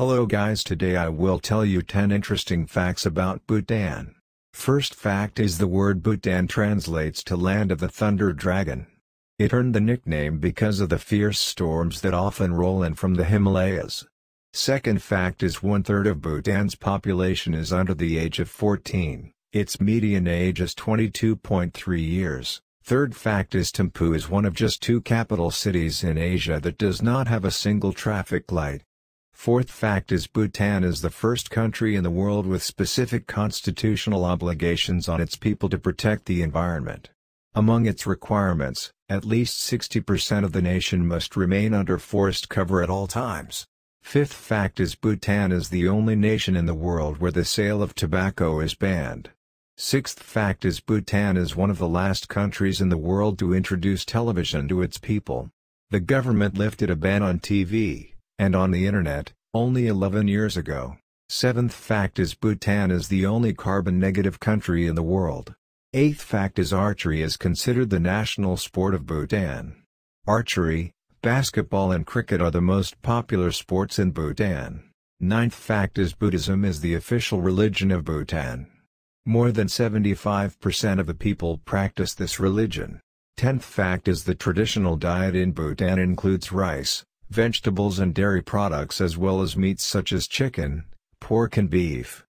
Hello guys today I will tell you 10 interesting facts about Bhutan. First fact is the word Bhutan translates to land of the thunder dragon. It earned the nickname because of the fierce storms that often roll in from the Himalayas. Second fact is one-third of Bhutan's population is under the age of 14, its median age is 22.3 years. Third fact is Thimphu is one of just two capital cities in Asia that does not have a single traffic light. Fourth fact is Bhutan is the first country in the world with specific constitutional obligations on its people to protect the environment. Among its requirements, at least 60% of the nation must remain under forest cover at all times. Fifth fact is Bhutan is the only nation in the world where the sale of tobacco is banned. Sixth fact is Bhutan is one of the last countries in the world to introduce television to its people. The government lifted a ban on TV, and on the internet, only 11 years ago. Seventh fact is Bhutan is the only carbon-negative country in the world. Eighth fact is archery is considered the national sport of Bhutan. Archery, basketball and cricket are the most popular sports in Bhutan. Ninth fact is Buddhism is the official religion of Bhutan. More than 75% of the people practice this religion. Tenth fact is the traditional diet in Bhutan includes rice, vegetables and dairy products as well as meats such as chicken, pork and beef.